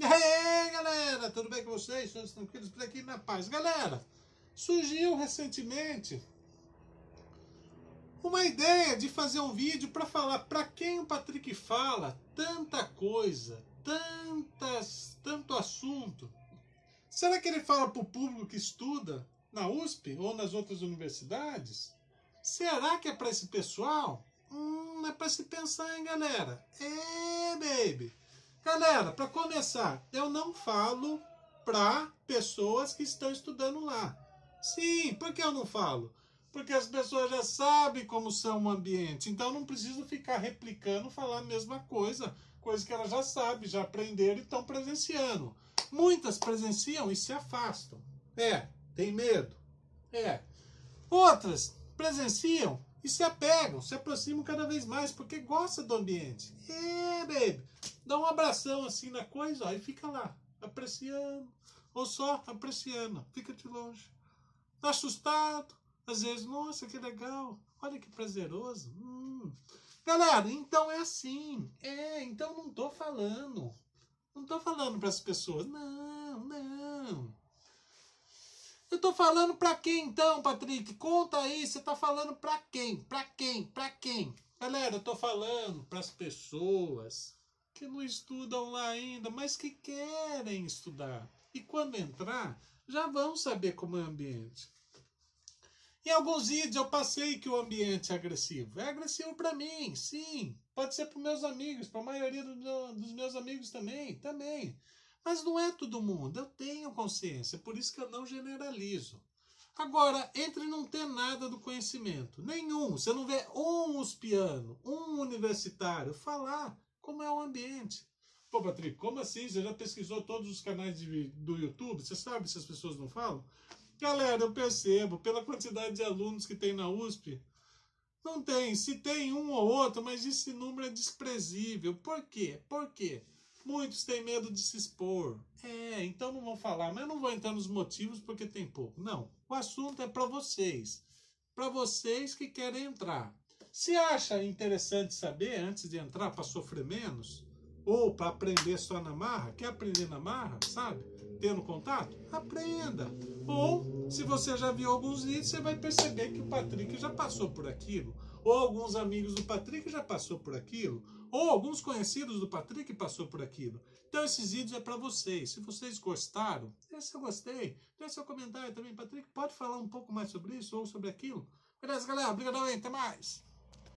E aí, galera, tudo bem com vocês? Todos tranquilos por aqui na paz. Galera, surgiu recentemente uma ideia de fazer um vídeo para falar para quem o Patrick fala tanta coisa, tantas, tanto assunto. Será que ele fala para o público que estuda na USP ou nas outras universidades? Será que é para esse pessoal? Hum, é para se pensar, hein, galera? É, baby. Galera, para começar, eu não falo para pessoas que estão estudando lá. Sim, por que eu não falo? Porque as pessoas já sabem como são o ambiente, então não preciso ficar replicando, falar a mesma coisa, coisa que elas já sabem, já aprenderam e estão presenciando. Muitas presenciam e se afastam. É, tem medo. É. Outras presenciam e se apegam, se aproximam cada vez mais, porque gosta do ambiente. É, baby. Dá um abração assim na coisa ó, e fica lá, apreciando. Ou só apreciando, fica de longe. Assustado, às vezes, nossa, que legal, olha que prazeroso. Hum. Galera, então é assim. É, então não tô falando. Não tô falando para as pessoas. Não, não. Eu tô falando para quem então, Patrick? Conta aí, você tá falando para quem? Para quem? Para quem? Galera, eu tô falando para as pessoas que não estudam lá ainda, mas que querem estudar. E quando entrar, já vão saber como é o ambiente. Em alguns vídeos eu passei que o ambiente é agressivo. É agressivo para mim, sim. Pode ser para meus amigos, para a maioria do, dos meus amigos também, também. Mas não é todo mundo. Eu tenho consciência, por isso que eu não generalizo. Agora, entre não ter nada do conhecimento, nenhum. Você não vê um uspiano, um universitário falar como é o ambiente. Pô, Patrick, como assim? Você já pesquisou todos os canais de, do YouTube? Você sabe se as pessoas não falam? Galera, eu percebo, pela quantidade de alunos que tem na USP, não tem. Se tem um ou outro, mas esse número é desprezível. Por quê? Por quê? Muitos têm medo de se expor. É, então não vão falar, mas eu não vou entrar nos motivos porque tem pouco. Não. O assunto é para vocês. Para vocês que querem entrar. Se acha interessante saber antes de entrar para sofrer menos, ou para aprender só na marra, quer aprender na marra, sabe? Tendo contato? Aprenda. Ou, se você já viu alguns vídeos, você vai perceber que o Patrick já passou por aquilo. Ou alguns amigos do Patrick já passou por aquilo. Ou alguns conhecidos do Patrick passou por aquilo. Então esses vídeos é para vocês. Se vocês gostaram, deixa eu gostei. Deixa seu comentário também. Patrick, pode falar um pouco mais sobre isso ou sobre aquilo? Beleza, galera? Obrigadão aí. Até mais.